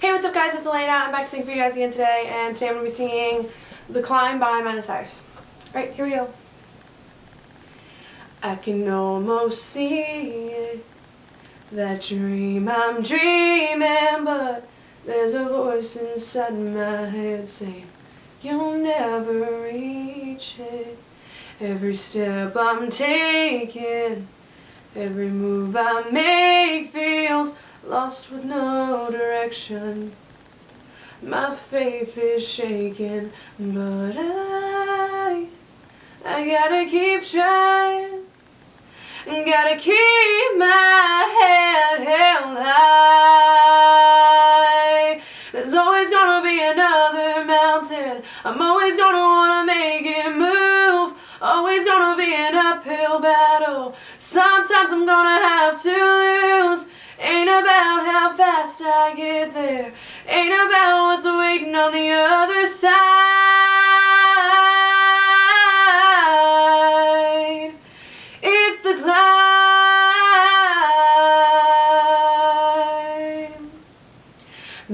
Hey, what's up guys? It's Alena. I'm back to sing for you guys again today, and today I'm going to be singing The Climb by Miley Cyrus. Alright, here we go. I can almost see it, that dream I'm dreaming, but there's a voice inside my head saying, you'll never reach it. Every step I'm taking, every move I make feels lost with no direction. My faith is shaken, but I, I gotta keep trying. Gotta keep my head held high. There's always gonna be another mountain. I'm always gonna wanna make it move. Always gonna be an uphill battle. Sometimes I'm gonna have to lose. Ain't about how fast I get there. Ain't about what's waiting on the other side.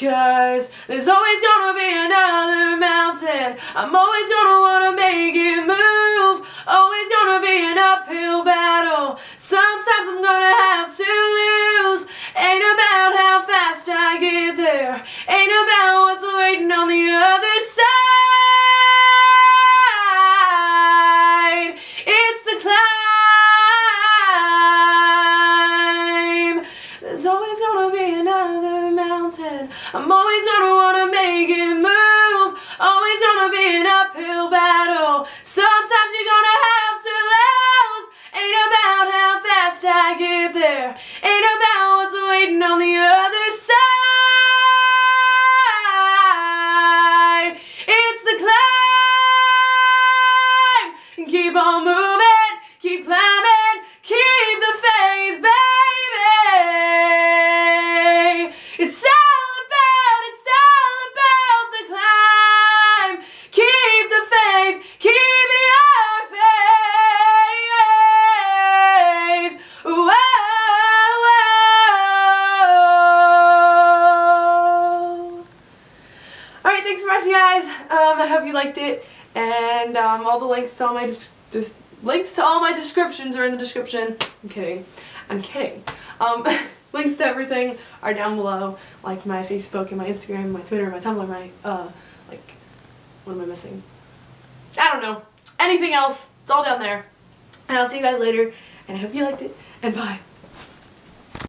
cause there's always gonna be another mountain. I'm always gonna wanna make it move. Always gonna be an uphill battle. Sometimes I'm gonna have to lose. Ain't about how fast I get there. Ain't about what's waiting on the other side. It's the climb. I'm always gonna wanna make it move. Always gonna be an uphill battle. Sometimes you're Alright, thanks for watching guys. Um, I hope you liked it. And um, all the links to all my dis links to all my descriptions are in the description. I'm kidding. I'm kidding. Um, links to everything are down below, like my Facebook and my Instagram, my Twitter, my Tumblr, my uh, like, what am I missing? I don't know. Anything else? It's all down there. And I'll see you guys later. And I hope you liked it. And bye.